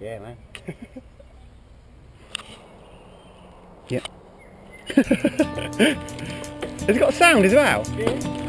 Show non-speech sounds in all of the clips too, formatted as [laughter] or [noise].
Yeah, man. [laughs] yeah. [laughs] Has it got sound as well? Yeah.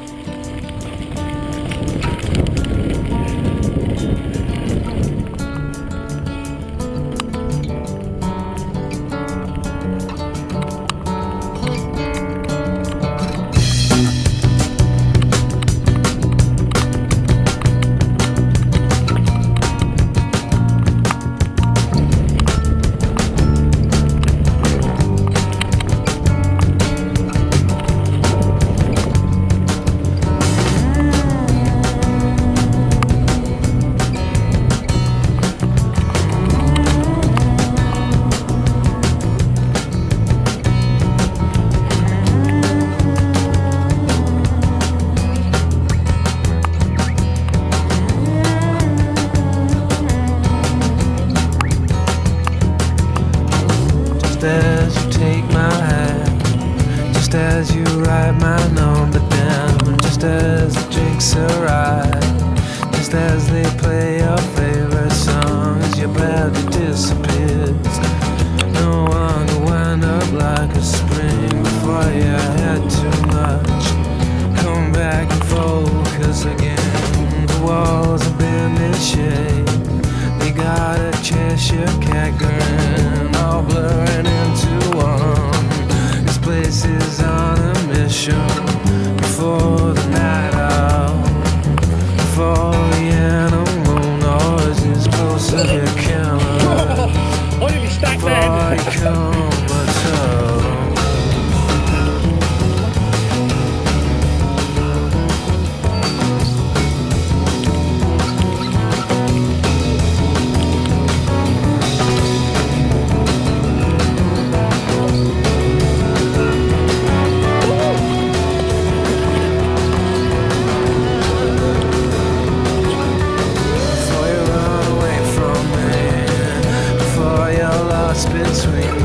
As you write my number down, just as the drinks arrive, just as they play your favorite songs, your body disappears. No to wind up like a spring before you had too much. Come back and focus again. The walls have been in shade. They got a Cheshire cat grin, all blurring we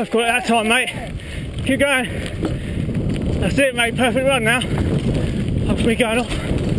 both got it that time, mate. Keep going. That's it, mate. Perfect run now. Off going go.